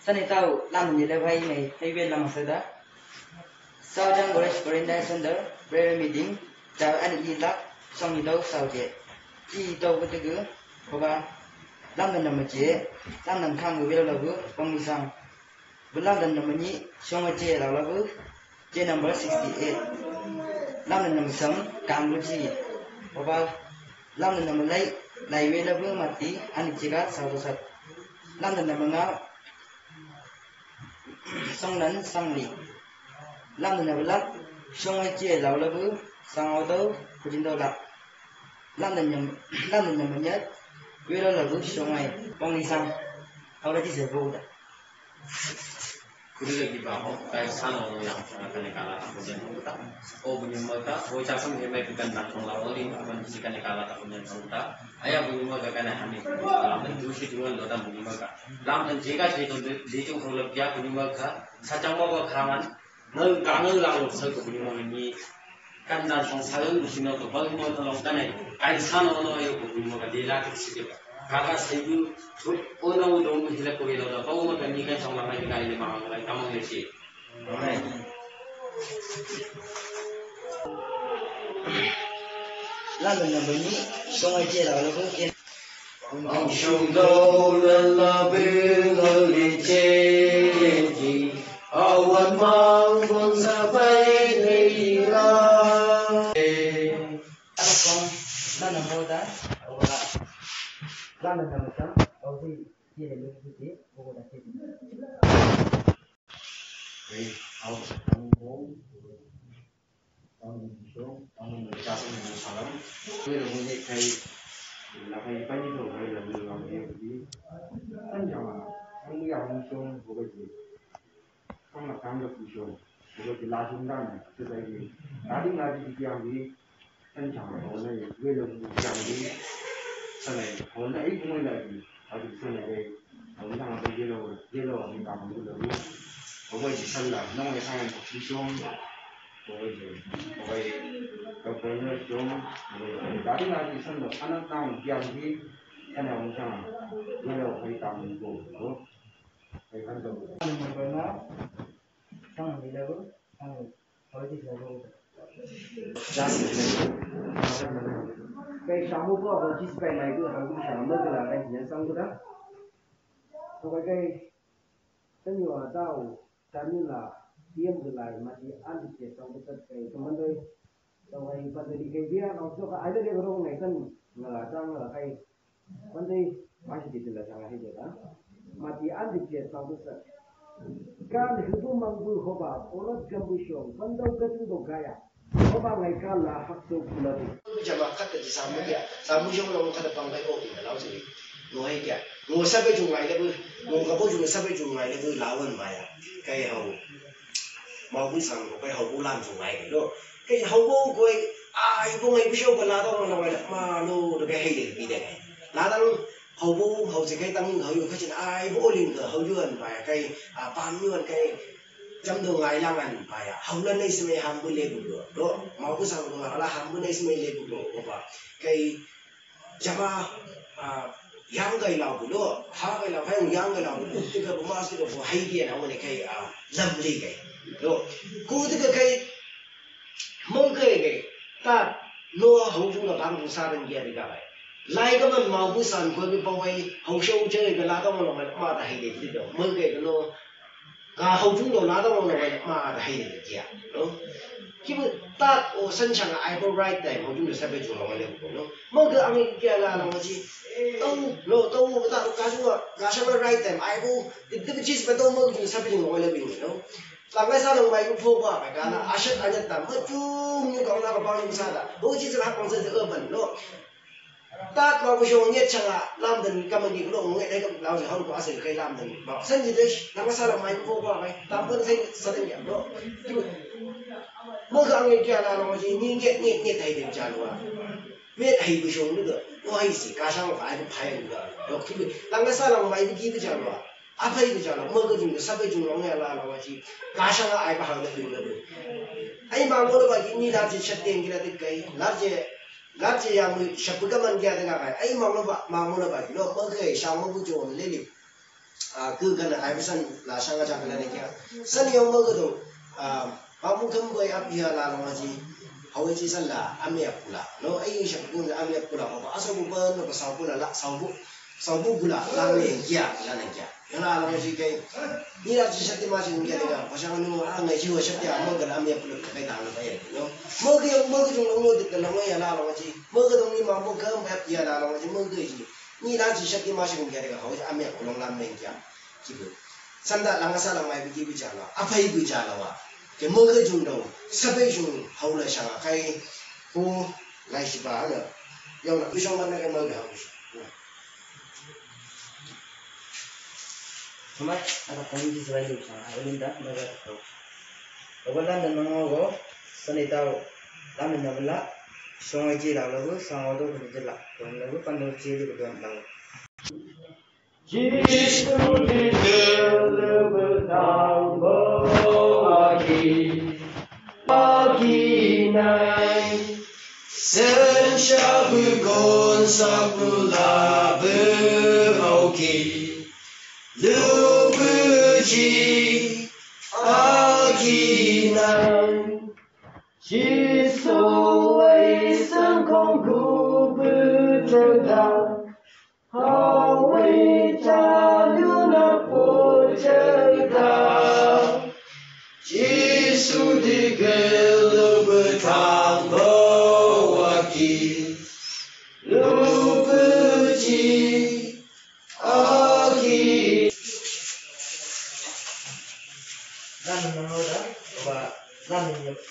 Sani tau lam ni le bhai mai hai ve lam đó Sau jang Goresh Quarantine Center prayer meeting chào anh đi lắc xong đi đâu sau chị chi đâu có cái cứ có ba lam lần nằm chế lam lần khang người là vú băng đi sang. Bữa lam lần nằm nhị xong ở chế là là bước chế number 68 lam lần nằm sống càng lúc gì có ba lam lần nằm lấy lấy về là vú mà tí anh chị gắt sau đó sạch lần mà ngáo. Xong lần xong lì lam lần mà lắc. Xong ai chia là là bước sang ô tô của chúng tôi là làm được nhầm làm được nhầm nhất vì đó là bước xong này con đi sang ông đó chia sẻ vô đó kuliah lagi bawah kayak sana yang akan kemudian tak oh bunyi maka oh cakap bukan tak mengawali akan bisikan yang kalah kemudian ayah bunyi karena kami. Dalam dan tuh sih tuan bunyi dalam jika sih itu di itu kalau dia bunyi maka saja mau kekaman nang kangen lalu sebab bunyi maka ini kan dan sang sayang musimnya tu bagi dalam kayak sana orang yang bunyi maka dia lagi sih kaga sebu to ono wo dong hila ko lo da ko mo kan ni song la mai kai ni ma ma lai tamang le si làm được nhầm với nhị xong rồi chia là nó bước yên Ông sông đâu lần là bên ở đi trên gì Ở quần mang quân xa bay đi ra. Làm được đâu đó được nhầm sống ở thì chia để được cái gì cô đã chia Vì ông ông bố ông mình xuống ông mình là một cái thầy là hay là người làm việc gì anh chào à ông đi không xuống của cái gì không là cam được xuống của cái lá xuống đan này cái gì đã đi là đi làm gì anh là làm gì này hôm nay cũng là gì ở địa phương này đây. Lâu rồi. Lâu rồi mình làm cái gì có cái gì sân là nó người sang một chút xuống có cái gì có cái có cái nó xuống đã đi là gì sân được anh nó nào làm gì anh nào cũng về lâu phải làm một bộ đó phải ăn làm được với nó xong rồi đi đâu xong rồi ở thì cái qua có chỉ cái này cứ hàng cũng sáng mới là cái nhân xong đó. Có cái cái rất nhiều ở đâu cho nên là tiêm từ lại mà chỉ ăn được chết trong cái tất cái trong vấn đề trong cái vấn đề đi, cái kia nó cho cái ai đó cái đó này thân là trong là cái vấn đề mà chỉ từ là trong cái gì đó. Mà chỉ ăn được chết trong cái tất kan hidu mambu hoba olot gambusho bando gatu do gaya hoba ngai kala hakto kulari jama kata di samu dia samu jong long kata pang bai o di la ji no hai dia no sa bai jung lai de bu no ka bu jung sa bai jung lai de bu la wan mai ya kai hau mau bu sang ko kai hau bu lan jung lai de lo kai hau bu ko ai bu ngai bu shau ba la da long lai ma lo de kai hai de bi de la da long hầu bu hầu gì cái tăng hầu dùng cái chuyện ai vô liền cửa hầu duyên và cái à pan duyên cái chăm đồ ngày lang ăn phải à hầu lên đây xem ham bữa lê bụng được đó mau cứ sang mà là ham bữa đây xem lê bụng được có phải cái chăm à yang cái lão bụng đó ha cái lão phải yang cái lão bụng cái cái bụng mà cái đồ hay kia nào mà cái à lâm đi cái đó cố cái cái mong cái cái ta nó hồng chúng là bán cũng sa bên kia đi cả vậy lai ka man mau bu san ko bi pawai hau shau che ga la ka man ma ma ta hai de ti do mong cái ga no ga hau chung do la da mo ma ma da hai de ti ya no ki bu ta o san chang ai bo right time hậu chung de sa be chu rồi le ko no mo anh ang ki la la ma ji tau lo tau ta ka chu ga sa ba right time ai bo de de chi ba do mo chu sa be chu lo le bi no la ngai sa lo mai ku pho ba ba ga na a shat a nyat ta mo chu mu ka na ka ba ni sa da bo chi sa ha kong sa de ta ma bu shong chẳng changa lam den kam ngi lo ngai dai kam lao ji hon ko ase kai lam den ba san ji đấy na ma sao làm mai ko ba mai tam ben sai sa den ya lo mo ga ngi kya la lo ji ni nge ni ni thai den cha lo me thai bu shong ni de lo hay si ka sang fa ai phai ni da lo ki la ma làm la mai bi ki de cha lo a phai de cha lo mo ga jing de sa bai jung lo ngai la lo ji ka sang ai ba ha de bi lo ai ma mo lo ba ki ni la ji chat den ki la de kai la je gati ya cái mình man gya daga kai ai ma lo ba ma mo lo ba lo ma ke sha mo bu jo le đi, à cứ gần ai biết sân là sang cái cái này kia sân yêu mơ cái đồ à bao nhiêu thâm bơi áp giờ là làm gì hầu như sân là âm nhạc pula nó ấy sắp cũng là âm nhạc pula mà bao nhiêu bơ nó sau pula là sau bu sau bu pula là người kia là người kia nó là nó gì cái ni là chỉ sắp mà chỉ người kia cái có sang nó là người chưa sắp thì mơ cái âm nhạc pula cái đàn nó vậy nó mơ cái mơ cái chúng nó được là nó là nó gì mơ cái 东西 mà mơ cái áp giờ là cái ni là chỉ sắp mà chỉ người kia cái hầu như âm nhạc pula làm người chỉ sanda langa sa langa bi bi jala afai bi jala wa ke mo ke jung do sabe jung hau la sha kai ko lai shi ba na yau na bi man na ke mo ga Cuma ada kami di selain itu, ada linda mereka tahu. Kawalan dan mengogo, seni tahu, kami nak bela, sungai ji lalu lagu, sungai tu kena jelak, kau lagu pandu ji di kedua lagu. Giêsu đi đưa thang bố kỳ ba kỳ này Sen sha bu gon sa bu la bu ki lu bu ji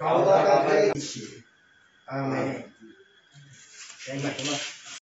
搞到大 tidak tahu?